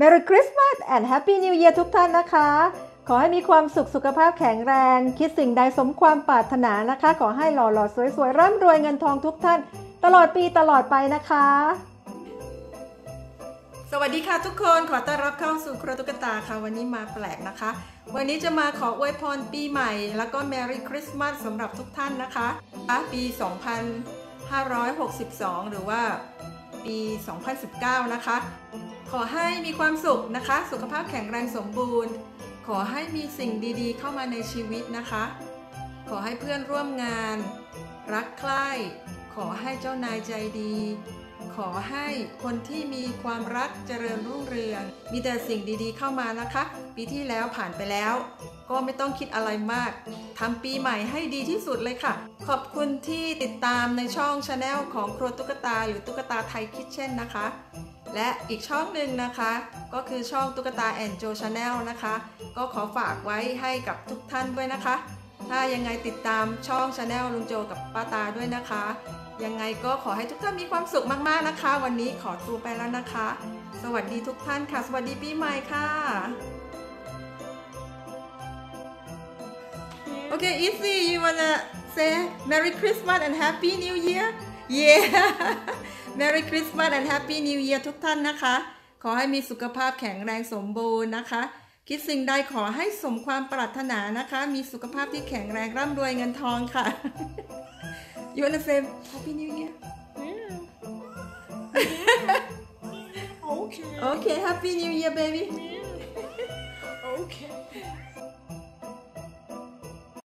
Merry Christmas and Happy New Year ทุกท่านนะคะ ขอให้มีความสุขสุขภาพแข็งแรง คิดสิ่งใดสมความปรารถนานะคะ ขอให้หล่อหล่อสวยๆร่ำรวยเงินทองทุกท่าน ตลอดปีตลอดไปนะคะ สวัสดีค่ะทุกคนขอต้อนรับเข้าสู่ครัวตุ๊กตาค่ะ วันนี้มาแปลกนะคะ วันนี้จะมาขออวยพรปีใหม่ แล้วก็ Merry Christmas สำหรับทุกท่านนะคะปี 2562 หรือว่า ปี 2019 นะคะ ขอให้มีความสุขนะคะ สุขภาพแข็งแรงสมบูรณ์ ขอให้มีสิ่งดีๆ เข้ามาในชีวิตนะคะ ขอให้เพื่อนร่วมงาน รักใคร่ ขอให้เจ้านายใจดี ขอให้คนที่มีความรักเจริญรุ่งเรือง มีแต่สิ่งดีๆเข้ามานะคะ ปีที่แล้วผ่านไปแล้ว ก็ไม่ต้องคิดอะไรมากทำปีใหม่ให้ดีที่สุดเลยค่ะ ขอบคุณที่ติดตามในช่อง channel ของครัวตุ๊กตา หรือตุ๊กตา Thai Kitchen นะคะ และอีกช่องหนึ่งนะคะ ก็คือช่องตุ๊กตา and Joe channel นะคะ ก็ขอฝากไว้ให้กับทุกท่านด้วยนะคะ ถ้ายังไงติดตามช่อง channel ลุงโจกับป้าตาด้วยนะคะ ยังไงก็ขอให้ทุกท่านมีความสุขมากๆนะคะ วันนี้ขอตัวไปแล้วนะคะ สวัสดีทุกท่านค่ะ สวัสดีปีใหม่ค่ะ Okay, Izzy, you wanna say Merry Christmas and Happy New Year? Yeah! Merry Christmas and Happy New Year ทุกท่านนะคะ ขอให้มีสุขภาพแข็งแรงสมบูรณ์นะคะ คิดสิ่งใดขอให้สมความปรารถนานะคะ มีสุขภาพที่แข็งแรงร่ำรวยเงินทองค่ะ You wanna say Happy New Year? Yeah. Okay. Okay, Happy New Year, baby. Yeah. Okay.